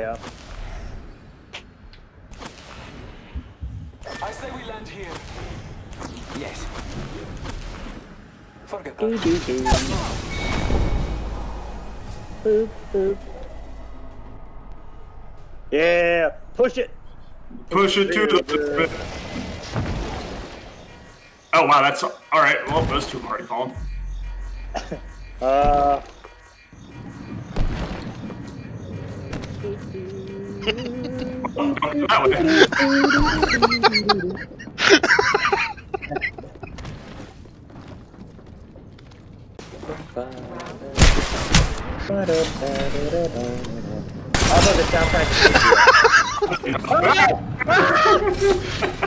Yeah. I say we land here. Yes. Forget Do that. do do. Boop boop. Yeah, push it. Push it to the. Oh wow, that's all right. Well, those two have already fallen. Uh. Although the soundtrack is